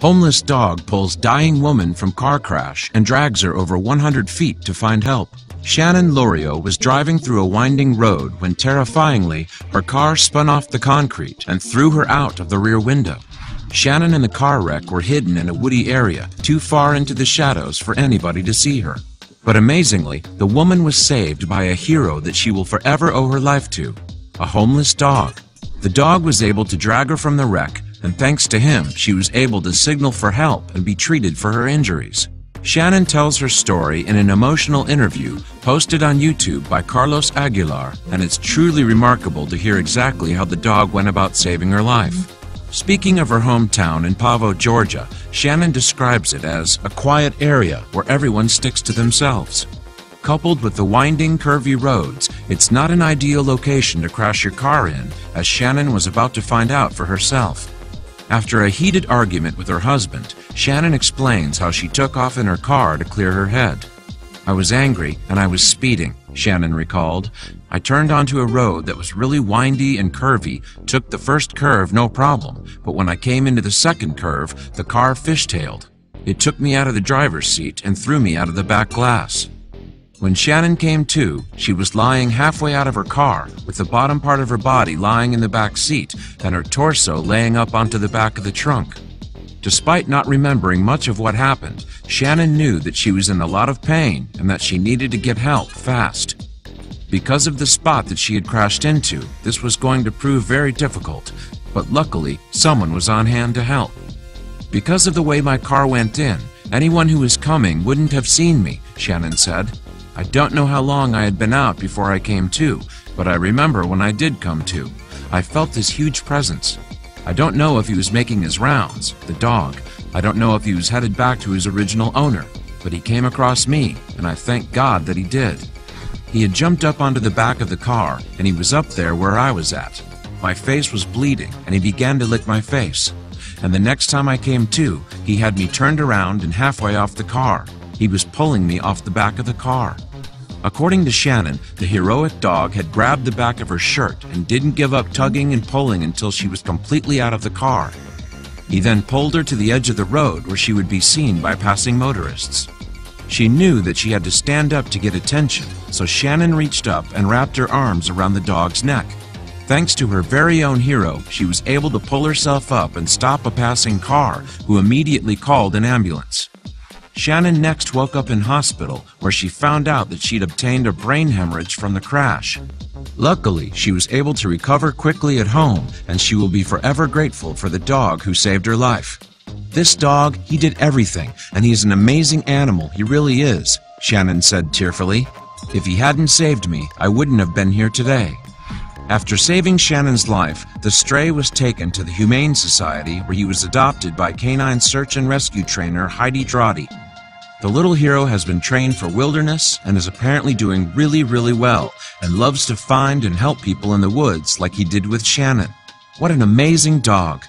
Homeless dog pulls dying woman from car crash and drags her over 100 feet to find help. Shannon Lorio was driving through a winding road when terrifyingly her car spun off the concrete and threw her out of the rear window. Shannon and the car wreck were hidden in a woody area, too far into the shadows for anybody to see her. But amazingly, the woman was saved by a hero that she will forever owe her life to a homeless dog. The dog was able to drag her from the wreck, and thanks to him, she was able to signal for help and be treated for her injuries. Shannon tells her story in an emotional interview posted on YouTube by Carlos Aguilar, and it's truly remarkable to hear exactly how the dog went about saving her life. Speaking of her hometown in Pavo, Georgia, Shannon describes it as a quiet area where everyone sticks to themselves. Coupled with the winding, curvy roads, it's not an ideal location to crash your car in, as Shannon was about to find out for herself. After a heated argument with her husband, Shannon explains how she took off in her car to clear her head. I was angry and I was speeding, Shannon recalled. I turned onto a road that was really windy and curvy, took the first curve no problem, but when I came into the second curve, the car fishtailed. It took me out of the driver's seat and threw me out of the back glass. When Shannon came to, she was lying halfway out of her car, with the bottom part of her body lying in the back seat and her torso laying up onto the back of the trunk. Despite not remembering much of what happened, Shannon knew that she was in a lot of pain and that she needed to get help fast. Because of the spot that she had crashed into, this was going to prove very difficult, but luckily, someone was on hand to help. Because of the way my car went in, anyone who was coming wouldn't have seen me, Shannon said. I don't know how long I had been out before I came to, but I remember when I did come to. I felt this huge presence. I don't know if he was making his rounds, the dog. I don't know if he was headed back to his original owner, but he came across me, and I thank God that he did. He had jumped up onto the back of the car, and he was up there where I was at. My face was bleeding, and he began to lick my face. And the next time I came to, he had me turned around and halfway off the car. He was pulling me off the back of the car. According to Shannon, the heroic dog had grabbed the back of her shirt and didn't give up tugging and pulling until she was completely out of the car. He then pulled her to the edge of the road where she would be seen by passing motorists. She knew that she had to stand up to get attention, so Shannon reached up and wrapped her arms around the dog's neck. Thanks to her very own hero, she was able to pull herself up and stop a passing car, who immediately called an ambulance. Shannon next woke up in hospital where she found out that she'd obtained a brain hemorrhage from the crash. Luckily, she was able to recover quickly at home and she will be forever grateful for the dog who saved her life. This dog, he did everything, and he's an amazing animal, he really is, Shannon said tearfully. If he hadn't saved me, I wouldn't have been here today. After saving Shannon's life, the stray was taken to the Humane Society where he was adopted by canine search and rescue trainer Heidi Drotty. The little hero has been trained for wilderness and is apparently doing really, really well and loves to find and help people in the woods like he did with Shannon. What an amazing dog!